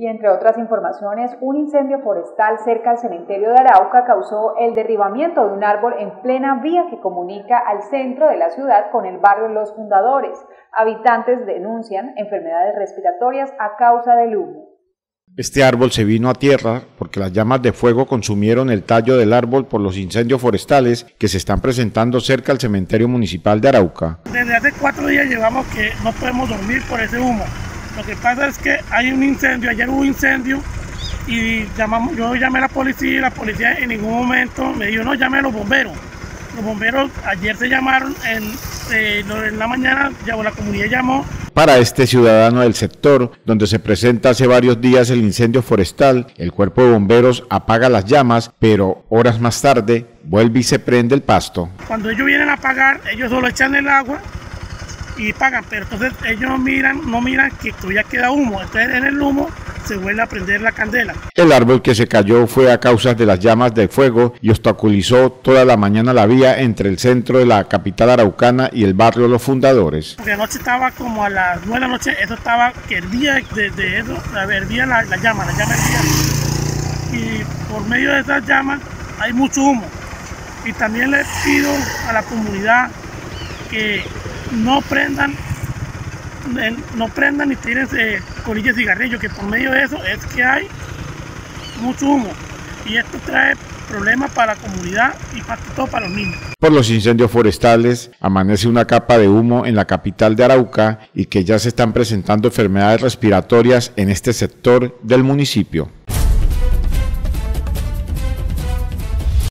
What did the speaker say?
Y entre otras informaciones, un incendio forestal cerca al cementerio de Arauca causó el derribamiento de un árbol en plena vía que comunica al centro de la ciudad con el barrio Los Fundadores. Habitantes denuncian enfermedades respiratorias a causa del humo. Este árbol se vino a tierra porque las llamas de fuego consumieron el tallo del árbol por los incendios forestales que se están presentando cerca al cementerio municipal de Arauca. Desde hace cuatro días llevamos que no podemos dormir por ese humo. Lo que pasa es que hay un incendio, ayer hubo incendio y llamamos, yo llamé a la policía y la policía en ningún momento me dijo, no, llame a los bomberos. Los bomberos ayer se llamaron, en, eh, en la mañana la comunidad llamó. Para este ciudadano del sector, donde se presenta hace varios días el incendio forestal, el cuerpo de bomberos apaga las llamas, pero horas más tarde vuelve y se prende el pasto. Cuando ellos vienen a apagar, ellos solo echan el agua y pagan, pero entonces ellos no miran, no miran que todavía queda humo, entonces en el humo se vuelve a prender la candela. El árbol que se cayó fue a causa de las llamas de fuego y obstaculizó toda la mañana la vía entre el centro de la capital araucana y el barrio Los Fundadores. Porque anoche estaba como a las 9 de la noche, eso estaba, que hervía de, de eso, hervía la, la llama, la llama hervía. Y por medio de esas llamas hay mucho humo. Y también les pido a la comunidad que no prendan no prendan ni tiren eh, colillas de cigarrillo, que por medio de eso es que hay mucho humo. Y esto trae problemas para la comunidad y para todo para los niños. Por los incendios forestales amanece una capa de humo en la capital de Arauca y que ya se están presentando enfermedades respiratorias en este sector del municipio.